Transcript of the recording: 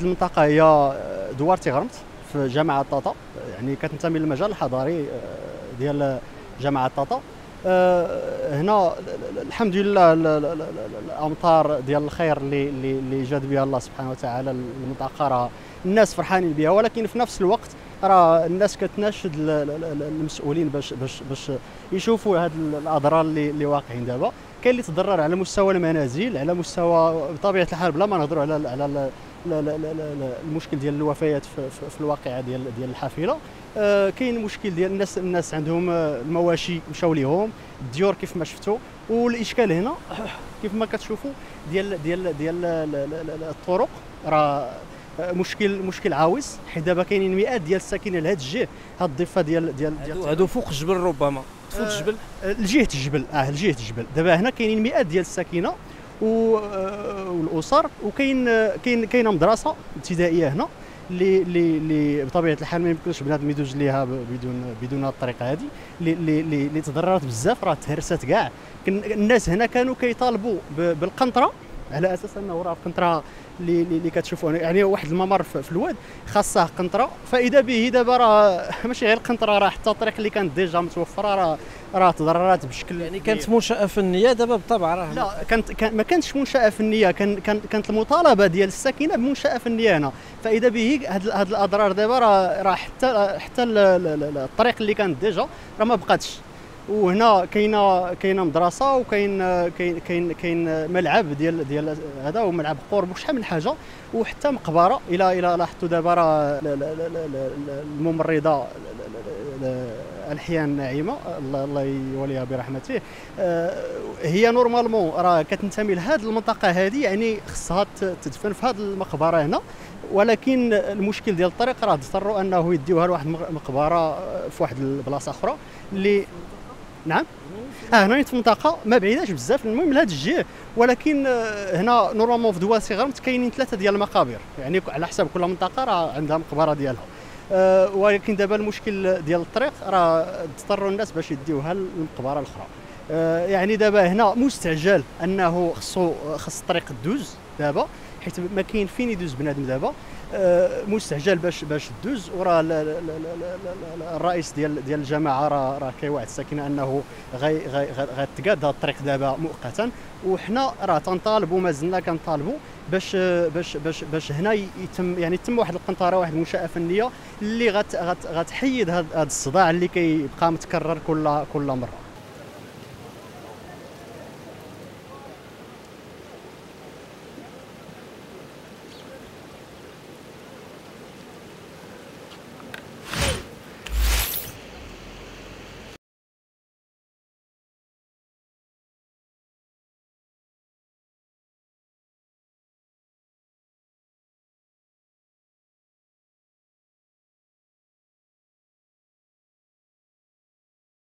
المنطقة هي دوار تيغرمت في جامعة طاطا. يعني كتنتمي للمجال الحضاري ديال جامعة طاطا. هنا الحمد لله الأمطار ديال الخير اللي اللي جاد بها الله سبحانه وتعالى المنطقة راه الناس فرحانين بها. ولكن في نفس الوقت راه الناس كتناشد المسؤولين باش باش باش يشوفوا هاد الأضرار اللي اللي واقعين دابا. كاين اللي تضرر على مستوى المنازل على مستوى بطبيعة الحال بلا ما نهضروا على على المشكل ديال الوفيات في, في, في الواقعة ديال ديال الحافلة. آه كاين مشكل ديال الناس الناس عندهم المواشي مشاو ليهم. الديور كيف ما شفتوا والإشكال هنا كيف ما كتشوفوا ديال ديال ديال الطرق راه مشكل مشكل عاوز. حيت دابا كاينين مئات ديال الساكنة لهذا الجهة هاد الضفة ديال ديال ديال هادو فوق الجبل ربما. فوق الجبل آه لجهه الجبل آه لجهه الجبل دابا هنا كاينين مئات ديال الساكنة. والأسر. وكاين كاين كاينة مدرسة ابتدائية هنا اللي اللي اللي بطبيعة الحال ما يمكنش بنادم يدوز ليها بدون بدون الطريقة هذه اللي اللي اللي تضررت بزاف راه تهرست كاع. الناس هنا كانوا كيطالبوا بالقنطرة. على أساس أنه راه القنطره اللي اللي كتشوفوا يعني واحد الممر في الواد خاصه قنطرة. فإذا به دابا راه ماشي غير القنطره راه حتى الطريق اللي كانت ديجا متوفرة راه راه تضررات بشكل يعني كانت منشأة فنية دابا بالطبع راه. لا كانت كان ما كانتش منشأة فنية كان كانت المطالبة ديال الساكنة بمنشأة فنية هنا. فإذا به هاد الأضرار دابا راه راه حتى حتى الطريق اللي كانت ديجا راه ما بقاتش. وهنا كاينة كاينة مدرسة وكاين كاين كاين كاين ملعب ديال ديال هذا وملعب قرب وشحال من حاجة وحتى مقبرة إلى إلى لاحظتوا دابا راه الممرضة الحياة الناعمة الله يوليها برحمته. هي نورمالمون راه كتنتمي لهذه المنطقة هذه يعني خصها تدفن في هذه المقبرة هنا. ولكن المشكل ديال الطريق راه اضطروا أنه يديوها لواحد المقبره في واحد البلاصة أخرى اللي نعم. آه هنا في منطقة ما بعيداش بزاف. المهم لهذا الجهة ولكن هنا نورمالمون في دواسي غرمت كاينين ثلاثة ديال المقابر. يعني على حساب كل منطقة راه عندها مقبرة ديالها. أه ولكن دابا المشكل ديال الطريق راه اضطروا الناس باش يديوها للمقبرة الأخرى. أه يعني دابا هنا مستعجل أنه خصو خص الطريق دوز دابا حيت ما كاين فين يدوز بنادم دابا. مستعجل باش باش دوز وراه الرئيس ديال ديال الجماعة راه راه كيوعد الساكنة أنه غتقاد هذا الطريق دابا مؤقتا. وحنا راه تنطالبوا مازلنا كنطالبوا باش باش باش باش هنا يتم يعني يتم واحد القنطرة واحد المنشاه فنية اللي غت غت غتحيد هذا الصداع اللي كيبقى متكرر كل كل مرة.